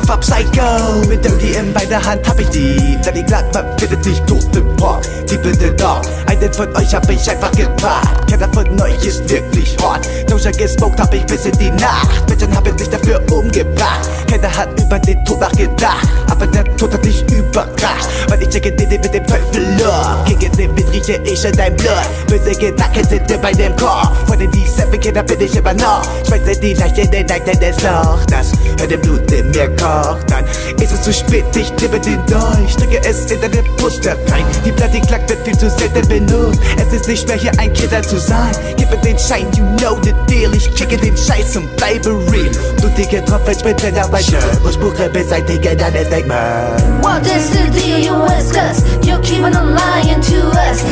go Mit ODM bei der Hand hab ich die Da die sagt, man findet dich tot im Pop Die bitte doch, einen von euch hab ich einfach gepackt Keiner von euch ist wirklich hot Doja gesmoked hab ich bis in die Nacht. Menschen haben sich dafür umgebracht. Keiner hat über den Tod nachgedacht. Aber der Tod hat dich überrascht. Weil ich checke den mit dem Teufel Gegen den Wind rieche ich in dein Blut Böse Gedanken sind in meinem Kopf. Von den Kinder bin ich immer noch. Schmeiße die Leiche in den Nacht, denn es Loch Das hört dem Blut in mir kocht Dann ist es zu spät, ich nehme den Dolch. Drücke es in deine Brust rein. Die Platte klackt wird viel zu selten benutzt. Es ist nicht mehr hier ein Killer zu sein. Gib mir den Schein, you know the deal. Ich kicke den Scheiß und bleibe real. Du dicke Tropfen, ich bin deiner Weiche Und Spruche beseitige deine Stigma What is the deal you ask us? You keep on lying to us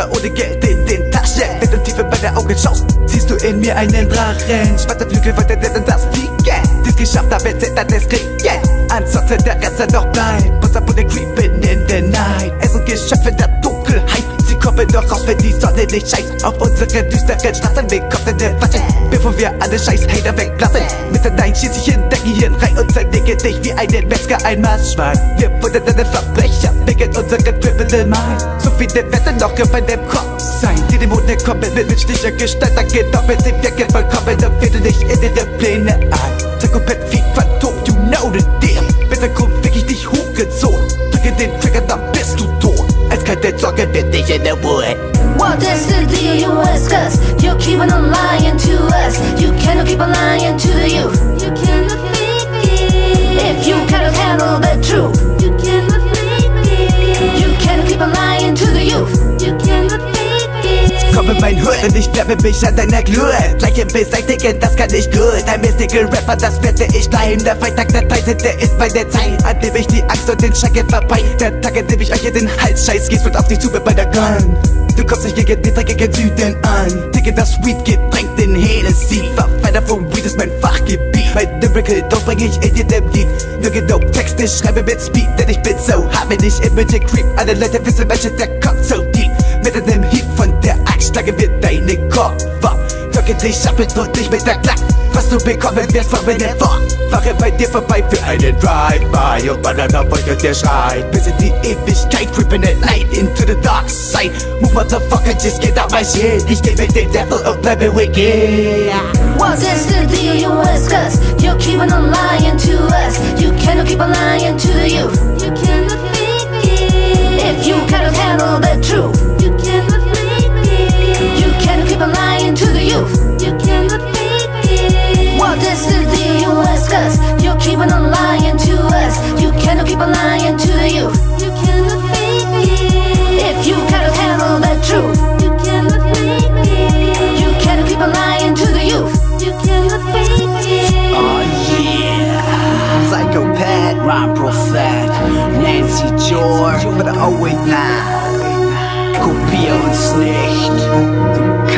Mit oder ohne Geld in den Taschen. Wenn du tief in meine Augen schaust, siehst du in mir einen Drachen. Schwarze Flügel weiter denn das Fliegen. Dies geschafft, aber jetzt dann es kriegen Ansonsten der Rest noch bleibt. Unser Boden creepen Sonne nicht scheint Auf unsere düsteren Straßen, willkommen der Waschen. Bevor wir alle scheiß Hater weglassen. Mit der Nein schieß ich in dein Gehirn rein Und zerlege dich wie einen Metzger ein Maßschwein Wir wurden deine Verbrecher wegen unseren Criminal Mind So viele Werte noch auf meinem Kopf sein. Die Dämonen kommen mit menschlicher Gestalt Dann genau wenn sie wirken vollkommen Dann fädel dich in ihre Pläne ein. Psychopath wie the youth You cannot fake me If you cannot handle the truth. You cannot fake me You cannot keep on lying to the youth. You cannot fake me Komm in mein Hood und ich wärme mich an deiner Glut Gleiche beseitigen, das kann ich gut. Ein Mystical Rapper, das werde ich bleiben. Der Freitag der 13. ist bei der Zeit. An dem ich die Angst und den Schrecken vorbei. Der Tag, an dem ich euch in den Hals scheiß Geht's wird auf dich zu mit meiner Gun. Du kommst nicht gegen den dreckigen Süden an. Dicke das Weed getränkt in Hennessy. Verfeiner vom Weed ist mein Fachgebiet Mein Lyrical Dose bring ich in jedem Lied Nur genau Texte schreibe mit Speed Denn ich bin so hart, wenn ich Image creep Alle Leute wissen, welche der kommt so deep Mit einem Hieb von der Axt schlagen wir deine Kopf ab Wirke dich ab und tot dich mit der Klack. Was du bekommen wirst meinem Wort. Fahre bei dir vorbei für einen Drive-By Und wandern auf euch und ihr schreit. Bis in die Ewigkeit, creeping at night into the dark side. Move motherfucker, just get out my shit. Ich geh mit dem Devil und bleibe wicked What is the deal? Ask us? You keep on lying to us. You cannot keep on lying to the youth You cannot Rob Prophet, Nancy Joy, but 089 Kopier uns nicht.